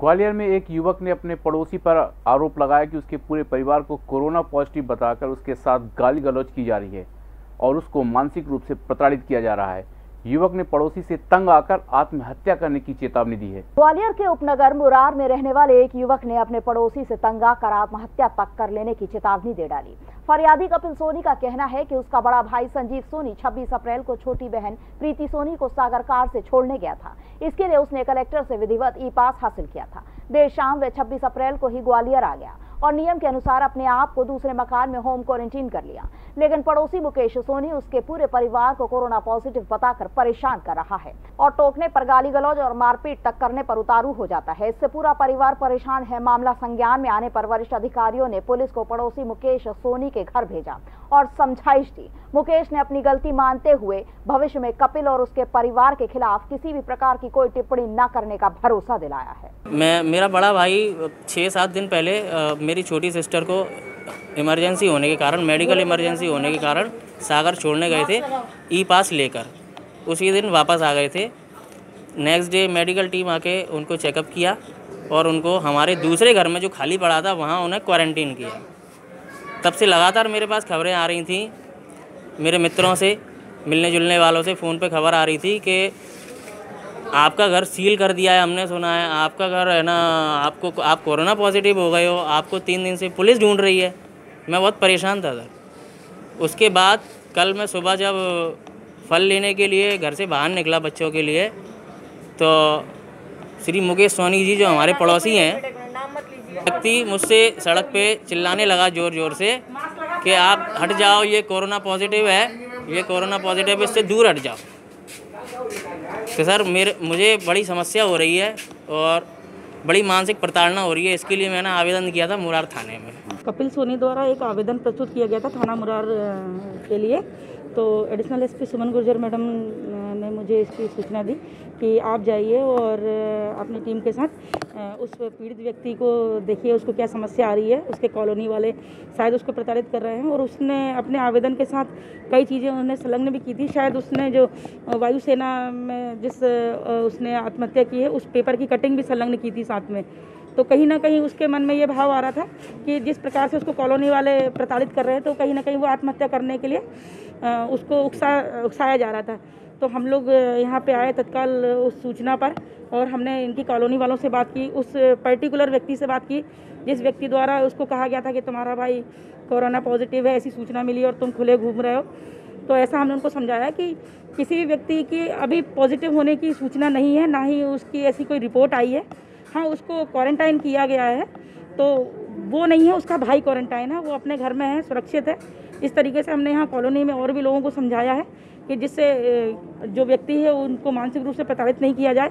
ग्वालियर में एक युवक ने अपने पड़ोसी पर आरोप लगाया कि उसके पूरे परिवार को कोरोना पॉजिटिव बताकर उसके साथ गाली गलौज की जा रही है और उसको मानसिक रूप से प्रताड़ित किया जा रहा है। युवक ने पड़ोसी से तंग आकर आत्महत्या करने की चेतावनी दी है। ग्वालियर के उपनगर मुरार में रहने वाले एक युवक ने अपने पड़ोसी से तंग आकर आत्महत्या तक कर लेने की चेतावनी दे डाली। फरियादी कपिल सोनी का कहना है कि उसका बड़ा भाई संजीव सोनी 26 अप्रैल को छोटी बहन प्रीति सोनी को सागर कार से छोड़ने गया था। इसके लिए उसने कलेक्टर से विधिवत ई पास हासिल किया था। देर शाम वे 26 अप्रैल को ही ग्वालियर आ गया। और नियम के अनुसार अपने आप को दूसरे मकान में होम क्वारंटीन कर लिया। लेकिन पड़ोसी मुकेश सोनी उसके पूरे परिवार को कोरोना पॉजिटिव बताकर परेशान कर रहा है और टोकने पर गाली गलौज और मारपीट तक करने पर उतारू हो जाता है। इससे पूरा परिवार परेशान है। मामला संज्ञान में आने पर वरिष्ठ अधिकारियों ने पुलिस को पड़ोसी मुकेश सोनी के घर भेजा और समझाइश दी। मुकेश ने अपनी गलती मानते हुए भविष्य में कपिल और उसके परिवार के खिलाफ किसी भी प्रकार की कोई टिप्पणी न करने का भरोसा दिलाया है। मैं, मेरा बड़ा भाई छः सात दिन पहले मेरी छोटी सिस्टर को इमरजेंसी होने के कारण, मेडिकल इमरजेंसी होने के कारण सागर छोड़ने गए थे ई पास लेकर। उसी दिन वापस आ गए थे। नेक्स्ट डे मेडिकल टीम आके उनको चेकअप किया और उनको हमारे दूसरे घर में जो खाली पड़ा था, वहाँ उन्हें क्वारंटीन किया। तब से लगातार मेरे पास खबरें आ रही थी। मेरे मित्रों से मिलने जुलने वालों से फ़ोन पे खबर आ रही थी कि आपका घर सील कर दिया है, हमने सुना है। आपका घर है ना, आपको, आप कोरोना पॉजिटिव हो गए हो, आपको तीन दिन से पुलिस ढूंढ रही है। मैं बहुत परेशान था सर। उसके बाद कल मैं सुबह जब फल लेने के लिए घर से बाहर निकला बच्चों के लिए तो श्री मुकेश सोनी जी जो हमारे पड़ोसी हैं, व्यक्ति मुझसे सड़क पे चिल्लाने लगा ज़ोर ज़ोर से कि आप हट जाओ, ये कोरोना पॉजिटिव है, ये कोरोना पॉजिटिव है, इससे दूर हट जाओ। तो सर, मेरे, मुझे बड़ी समस्या हो रही है और बड़ी मानसिक प्रताड़ना हो रही है। इसके लिए मैंने आवेदन किया था मुरार थाने में। कपिल सोनी द्वारा एक आवेदन प्रस्तुत किया गया था थाना मुरार के लिए। तो additional SP Suman Gurjar madam ने मुझे इसकी सूचना दी कि आप जाइए और अपनी टीम के साथ उस पीड़ित व्यक्ति को देखिए उसको क्या समस्या आ रही है, उसके कॉलोनी वाले शायद उसको प्रताड़ित कर रहे हैं और उसने अपने आवेदन के साथ कई चीज़ें उन्होंने संलग्न भी की थी। शायद उसने जो वायुसेना में जिस उसने आत्महत्या की है, उस पेपर की कटिंग भी संलग्न की थी साथ में। तो कहीं ना कहीं उसके मन में ये भाव आ रहा था कि जिस प्रकार से उसको कॉलोनी वाले प्रताड़ित कर रहे हैं तो कहीं ना कहीं वो आत्महत्या करने के लिए उसको उकसा, उकसाया जा रहा था। तो हम लोग यहाँ पे आए तत्काल उस सूचना पर और हमने इनकी कॉलोनी वालों से बात की, उस पर्टिकुलर व्यक्ति से बात की, जिस व्यक्ति द्वारा उसको कहा गया था कि तुम्हारा भाई कोरोना पॉजिटिव है, ऐसी सूचना मिली और तुम खुले घूम रहे हो। तो ऐसा हमने उनको समझाया कि किसी भी व्यक्ति की अभी पॉजिटिव होने की सूचना नहीं है, ना ही उसकी ऐसी कोई रिपोर्ट आई है। हाँ उसको क्वारंटाइन किया गया है तो वो नहीं है उसका भाई क्वारंटाइन है, वो अपने घर में है, सुरक्षित है। इस तरीके से हमने यहाँ कॉलोनी में और भी लोगों को समझाया है कि जिससे जो व्यक्ति है उनको मानसिक रूप से प्रताड़ित नहीं किया जाए